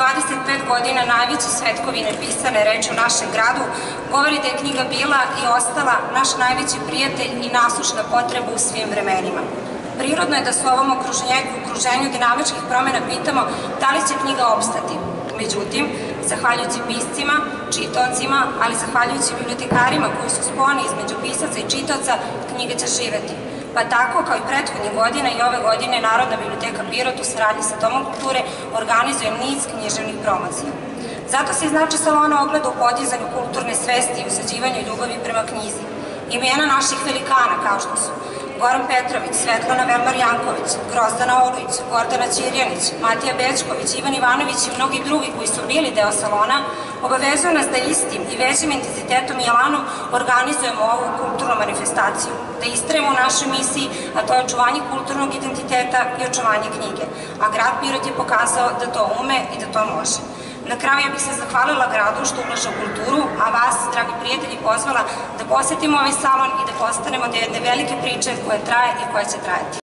25 godina najveće svetkovine pisane reči u našem gradu, govori da je knjiga bila i ostala naš najveći prijatelj i nasušna potreba u svim vremenima. Prirodno je da se u ovom okruženju, okruženju dinamičkih promjena pitamo da li će knjiga opstati. Međutim, zahvaljujući piscima, čitocima, ali zahvaljujući bibliotekarima koji su sponi između pisaca i čitoca, knjiga će živeti. Pa tako, kao i prethodnih godina i ove godine Narodna biblioteka Pirot u saradnji sa Domom kulture organizuje niz književnih promocija. Zato se znači salona ogleda u podizanju kulturne svesti i usađivanju ljubavi prema knjizi. Imena naših velikana kao što su Goran Petrović, Svetlana Velmar Janković, Grozdana Olujić, Gordana Ćirjanić, Matija Bečković, Ivan Ivanović i mnogi drugi koji su bili deo salona, obavezuju nas da istim i većim intenzitetom i elanom organizujemo ovu kulturnu manifestaciju, da istrajemo u našoj misiji, a to je očuvanje kulturnog identiteta i očuvanje knjige. A grad Pirot je pokazao da to ume i da to može. Na kraju ja bih se zahvalila gradu što ulaže u kulturu, a vas, dragi prijatelji, pozvala da posetimo ovaj salon i da postanemo do jedne velike priče koja traje i koja će trajati.